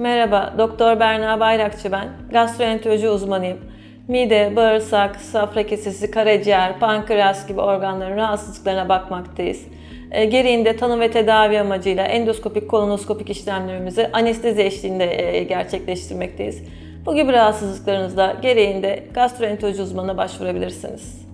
Merhaba, Doktor Berna Bayrakçı ben. Gastroenteroloji uzmanıyım. Mide, bağırsak, safra kesesi, karaciğer, pankreas gibi organların rahatsızlıklarına bakmaktayız. E, gereğinde tanı ve tedavi amacıyla endoskopik, kolonoskopik işlemlerimizi anestezi eşliğinde e, gerçekleştirmekteyiz. Bu gibi rahatsızlıklarınızda gereğinde gastroenteroloji uzmanına başvurabilirsiniz.